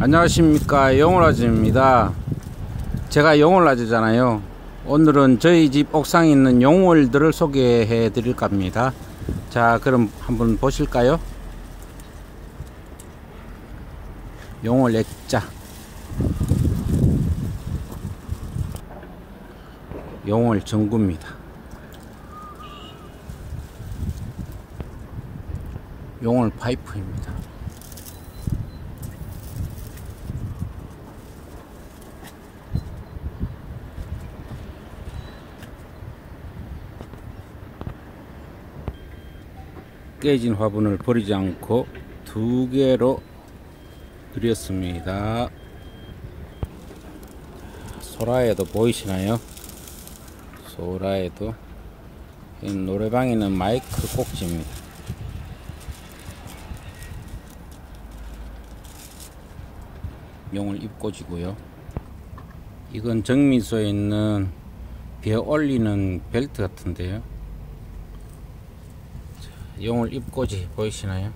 안녕하십니까. 용월아지입니다. 제가 용월아지잖아요. 오늘은 저희 집 옥상에 있는 용월들을 소개해 드릴까 합니다. 자 그럼 한번 보실까요? 용월 액자. 용월 전구입니다. 용월 파이프입니다 깨진 화분을 버리지 않고 두 개로 드렸습니다. 소라에도 보이시나요? 소라에도 노래방에는 마이크 꼭지입니다. 용을 입고지고요. 이건 정미소에 있는 벼 올리는 벨트 같은데요. 용을 입고지 보이시나요?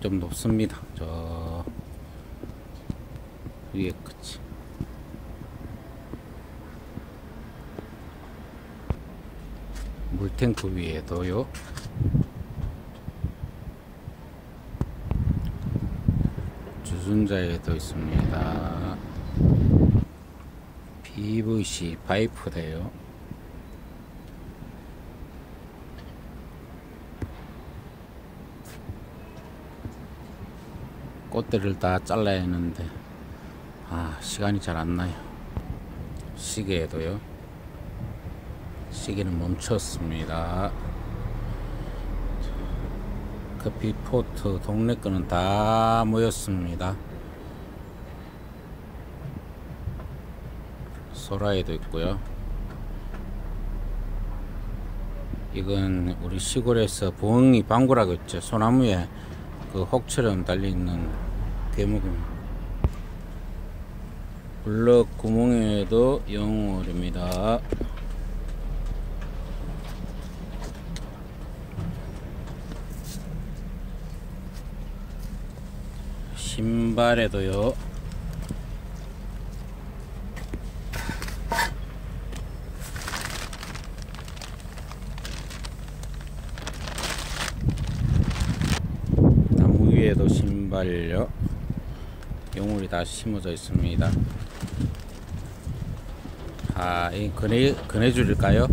좀 높습니다. 저 위에 끝이. 물탱크 위에도요. 주순자에도 있습니다. PVC 파이프대요. 꽃대를 다 잘라야 하는데 아 시간이 잘 안 나요. 시계에도요. 시계는 멈췄습니다. 커피포트 동네 거는 다 모였습니다. 소라에도 있고요. 이건 우리 시골에서 부엉이 방구라고 했죠. 소나무에 그 혹처럼 달려있는 개목입니다. 블럭 구멍에도 영월입니다. 신발에도요. 위에도 신발요 용울이 다 심어져 있습니다. 아, 이 그네, 그네줄일까요?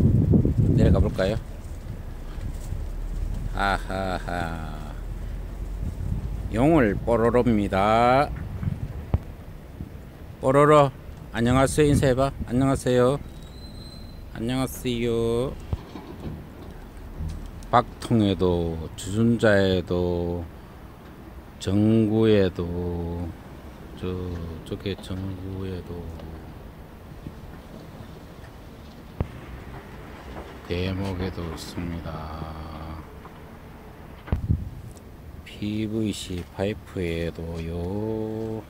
내려가 볼까요? 아하하. 용을 뽀로로입니다. 뽀로로 안녕하세요 인사해봐. 안녕하세요. 안녕하세요. 박통에도 주준자에도 정구에도 저쪽에 정구에도 대목에도 있습니다. PVC 파이프에도요.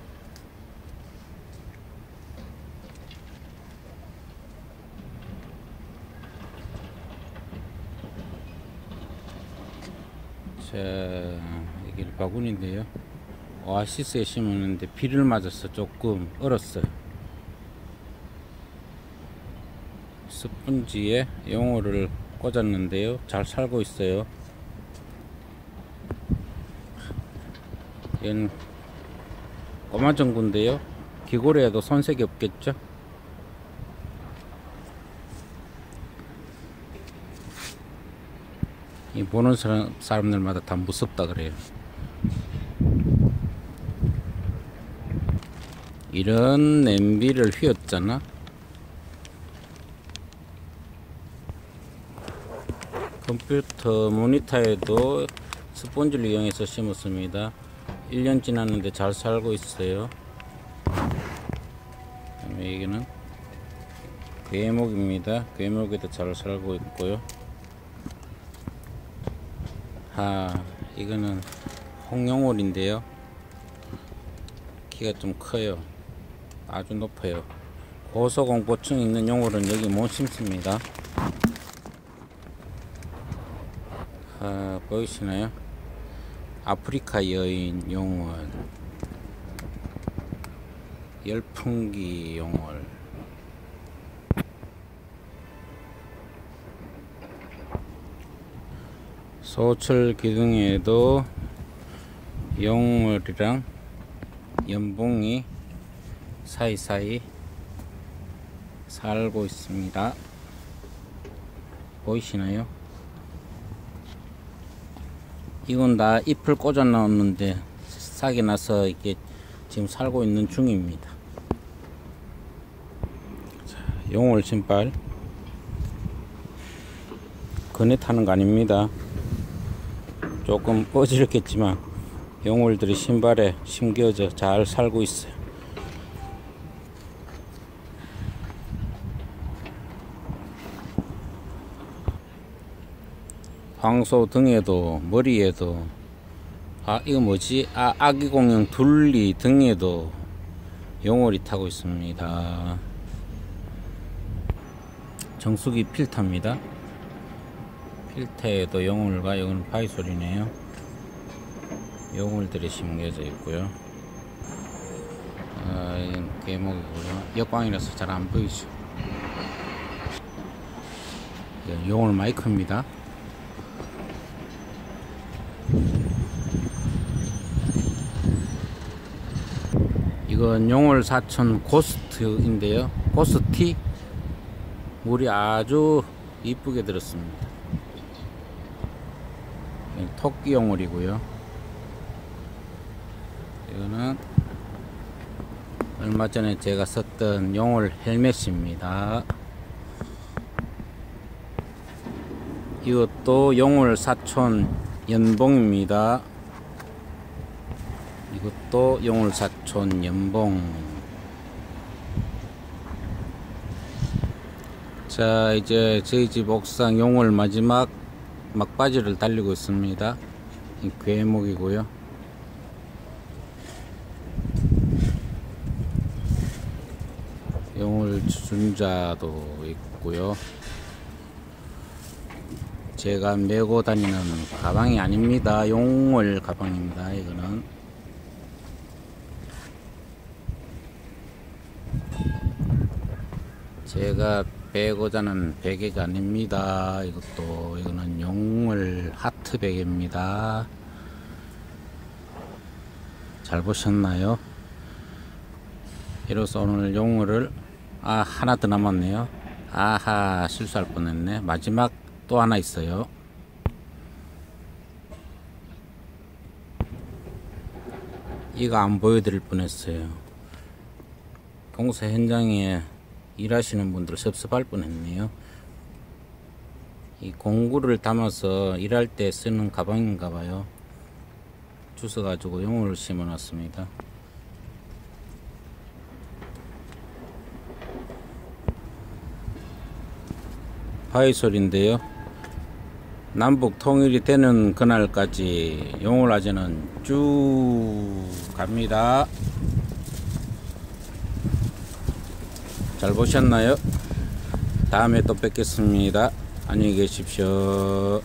자, 이게 바구니인데요. 오아시스에 심었는데 비를 맞아서 조금 얼었어요. 스펀지에 용어를 꽂았는데요. 잘 살고 있어요. 얘는 꼬마 전구인데요. 기골에도 손색이 없겠죠? 이 보는 사람, 사람들마다 다 무섭다 그래요. 이런 냄비를 휘었잖아. 컴퓨터 모니터에도 스폰지를 이용해서 심었습니다. 1년 지났는데 잘 살고 있어요. 여기는 괴목입니다. 괴목에도 잘 살고 있고요. 아 이거는 홍용월인데요 키가 좀 커요 아주 높아요. 고소공포증 있는 용월은 여기 못 심습니다. 아 보이시나요? 아프리카 여인 용월 열풍기 용월 소철 기둥에도 용월이랑 연봉이 사이사이 살고 있습니다. 보이시나요? 이건 다 잎을 꽂아 넣었는데 싹이 나서 이게 지금 살고 있는 중입니다. 자, 용월 신발 그네 타는 거 아닙니다. 조금 어지럽겠지만 용월들이 신발에 심겨져 잘 살고 있어요. 황소 등에도 머리에도 아 이거 뭐지? 아 아기 공룡 둘리 등에도 용월이 타고 있습니다. 정수기 필터입니다. 필터에도 용월과 이건 파이솔이네요. 용월들이 심겨져 있고요. 아 이건 개목이고요. 역광이라서 잘 안 보이죠. 용월 마이크입니다 이건 용월 사천 고스트인데요. 고스티 물이 아주 이쁘게 들었습니다. 토끼 용월이고요. 이거는 얼마 전에 제가 썼던 용월 헬멧입니다. 이것도 용월 사촌 연봉입니다. 이것도 용울사촌 연봉. 자 이제 저희 집 옥상 용월 마지막 막바지를 달리고 있습니다. 이 괴목이고요. 용월 주준자도 있고요. 제가 메고 다니는 가방이 아닙니다. 용월 가방입니다 이거는 제가 베고자는 베개가 아닙니다. 이것도 이거는 용물 하트 베개입니다. 잘 보셨나요? 이로써 오늘 용물을 아 하나 더 남았네요. 아하 실수할 뻔했네. 마지막 또 하나 있어요. 이거 안 보여드릴 뻔했어요. 공사 현장에 일하시는 분들 섭섭할 뻔했네요. 이 공구를 담아서 일할 때 쓰는 가방인가 봐요. 주워 가지고 용을 심어 놨습니다. 파이솔인데요. 남북 통일이 되는 그날까지 용을 아재는 쭉 갑니다. 잘 보셨나요? 다음에 또 뵙겠습니다. 안녕히 계십시오.